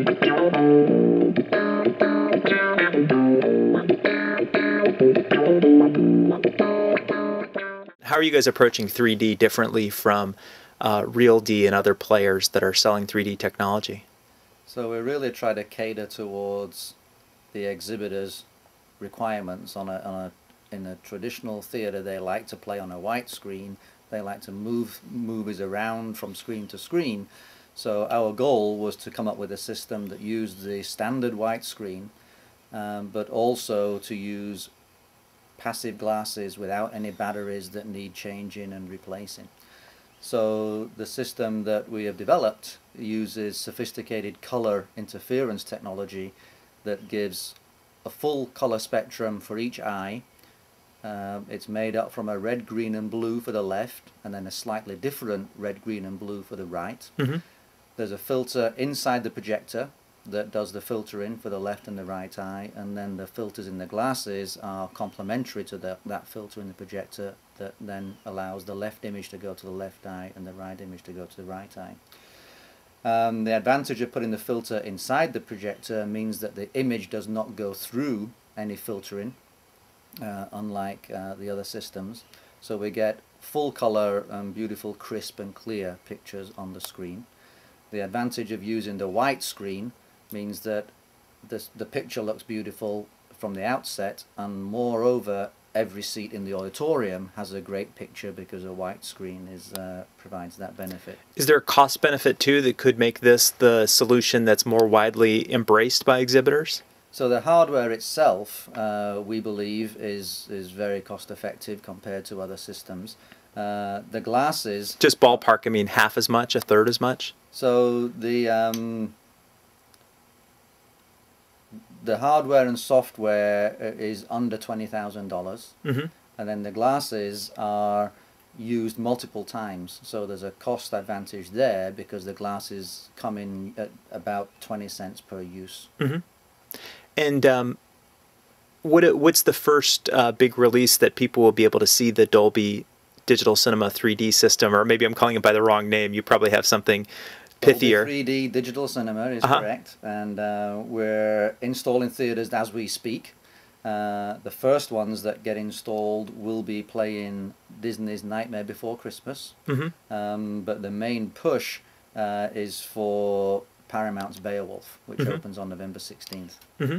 How are you guys approaching 3D differently from uh, D and other players that are selling 3D technology? So we really try to cater towards the exhibitors' requirements on a, on a in a traditional theater. They like to play on a white screen. They like to move movies around from screen to screen so our goal was to come up with a system that used the standard white screen um, but also to use passive glasses without any batteries that need changing and replacing so the system that we have developed uses sophisticated color interference technology that gives a full color spectrum for each eye. Um, it's made up from a red, green and blue for the left and then a slightly different red, green and blue for the right. Mm-hmm. There's a filter inside the projector that does the filtering for the left and the right eye and then the filters in the glasses are complementary to the, that filter in the projector that then allows the left image to go to the left eye and the right image to go to the right eye. Um, the advantage of putting the filter inside the projector means that the image does not go through any filtering, uh, unlike uh, the other systems. So we get full color and beautiful, crisp and clear pictures on the screen. The advantage of using the white screen means that this, the picture looks beautiful from the outset and moreover every seat in the auditorium has a great picture because a white screen is uh, provides that benefit. Is there a cost benefit too that could make this the solution that's more widely embraced by exhibitors? So the hardware itself, uh, we believe, is is very cost effective compared to other systems. Uh, the glasses. Just ballpark. I mean, half as much, a third as much. So the um, the hardware and software uh, is under twenty thousand dollars, Mm-hmm. and then the glasses are used multiple times. So there's a cost advantage there because the glasses come in at about twenty cents per use. Mm-hmm. And um, what what's the first uh, big release that people will be able to see the Dolby Digital Cinema 3D system? Or maybe I'm calling it by the wrong name. You probably have something pithier. 3D digital cinema is Uh-huh. correct, and uh, we're installing theaters as we speak. Uh, the first ones that get installed will be playing Disney's Nightmare Before Christmas, Mhm. um, but the main push uh, is for Paramount's Beowulf, which Mhm. opens on November 16th. hmm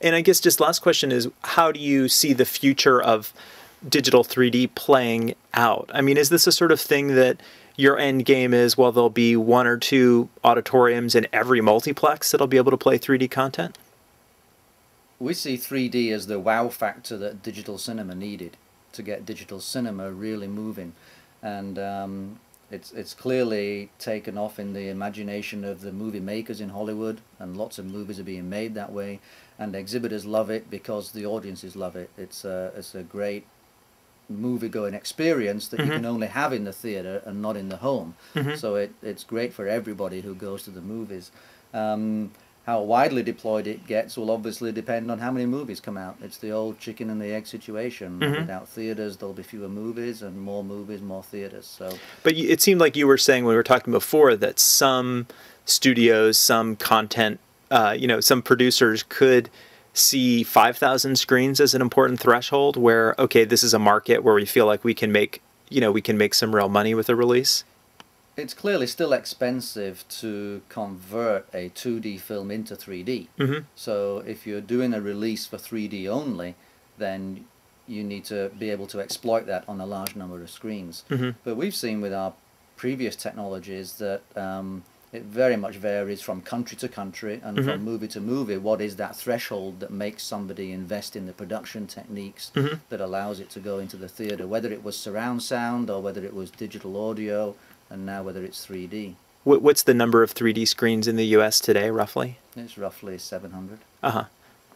And I guess just last question is, how do you see the future of digital 3D playing out? I mean, is this a sort of thing that your end game is? Well, there'll be one or two auditoriums in every multiplex that'll be able to play 3D content. We see 3D as the wow factor that digital cinema needed to get digital cinema really moving, and um, it's it's clearly taken off in the imagination of the movie makers in Hollywood, and lots of movies are being made that way, and exhibitors love it because the audiences love it. It's a it's a great movie going experience that you Mhm. can only have in the theater and not in the home. Mhm. So it, it's great for everybody who goes to the movies. Um, how widely deployed it gets will obviously depend on how many movies come out. It's the old chicken and the egg situation. Mhm. Without theaters, there'll be fewer movies, and more movies, more theaters. So But it seemed like you were saying when we were talking before that some studios, some content, uh, you know, some producers could see 5,000 screens as an important threshold where, okay, this is a market where we feel like we can make, you know, we can make some real money with a release. it's clearly still expensive to convert a 2D film into 3D. Mm-hmm. So if you're doing a release for 3D only, then you need to be able to exploit that on a large number of screens. Mhm. But we've seen with our previous technologies that um, it very much varies from country to country and Mhm. from movie to movie. What is that threshold that makes somebody invest in the production techniques Mhm. that allows it to go into the theater, whether it was surround sound or whether it was digital audio, and now whether it's 3D? What's the number of 3D screens in the U.S. today, roughly? It's roughly 700. Uh huh.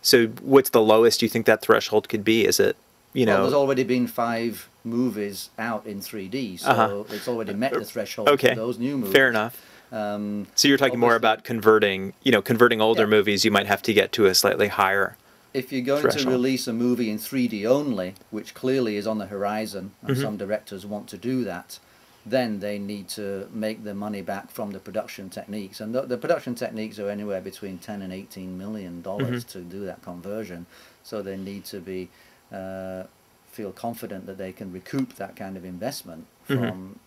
So, what's the lowest you think that threshold could be? Is it, you well, know, there's already been five movies out in 3D, so Uh-huh. it's already met the threshold okay, for those new movies. fair enough. Um, So you're talking more about converting, you know, converting older Yeah. movies. You might have to get to a slightly higher. if you're going Threshold. to release a movie in 3D only, which clearly is on the horizon, and Mhm. some directors want to do that, then they need to make the money back from the production techniques. And the, the production techniques are anywhere between 10 and 18 million dollars Mhm. to do that conversion. So they need to be uh, feel confident that they can recoup that kind of investment Mhm. from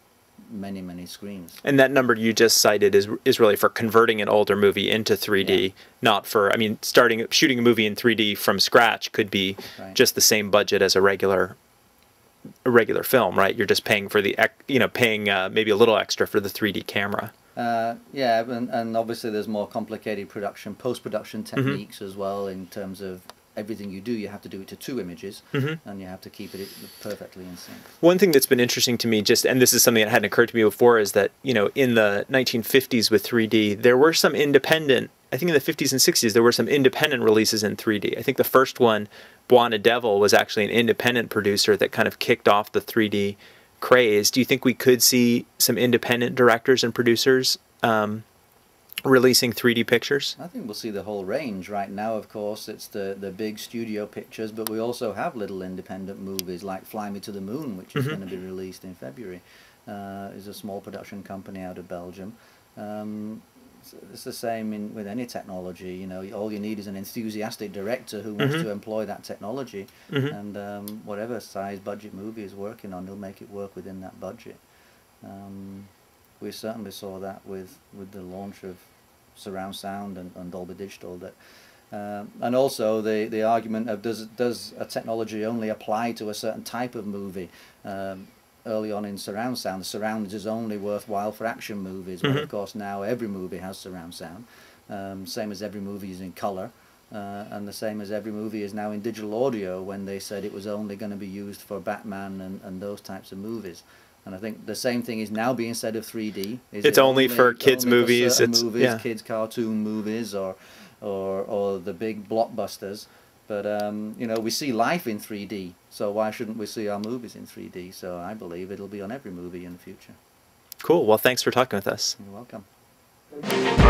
many many screens. And that number you just cited is is really for converting an older movie into 3D, Yeah. not for I mean starting shooting a movie in 3D from scratch could be Right. just the same budget as a regular a regular film, right? You're just paying for the you know paying uh, maybe a little extra for the 3D camera. Uh, yeah, and, and obviously there's more complicated production, post-production Mm-hmm. techniques as well in terms of everything you do. You have to do it to two images, Mhm. and you have to keep it perfectly in sync. One thing that's been interesting to me, just and this is something that hadn't occurred to me before, is that you know in the 1950s with 3D, there were some independent. I think in the 50s and 60s there were some independent releases in 3D. I think the first one, Bwana Devil, was actually an independent producer that kind of kicked off the 3D craze. Do you think we could see some independent directors and producers um, releasing 3D pictures? I think we'll see the whole range. Right now, of course, it's the, the big studio pictures, but we also have little independent movies like Fly Me to the Moon, which is Mhm. going to be released in February. Uh, is a small production company out of Belgium. Um, it's, the same in, with any technology. You know, all you need is an enthusiastic director who wants Mhm. to employ that technology, Mhm. and um, whatever size budget movie is working on, he'll make it work within that budget. Um, we certainly saw that with, with the launch of surround sound and, and Dolby Digital. That, um, and also the, the argument of does does a technology only apply to a certain type of movie? Um, early on in surround sound, the surround is only worthwhile for action movies. Well, Mhm. of course, now every movie has surround sound. Um, same as every movie is in color. Uh, and the same as every movie is now in digital audio when they said it was only going to be used for Batman and, and those types of movies. And I think the same thing is now being said of 3D. Is It's it only for kids' only movies, certain it's- movies, yeah. kids' cartoon movies, or, or, or the big blockbusters. But um, you know, we see life in 3D, so why shouldn't we see our movies in 3D? So I believe it'll be on every movie in the future. Cool. Well, thanks for talking with us. You're welcome.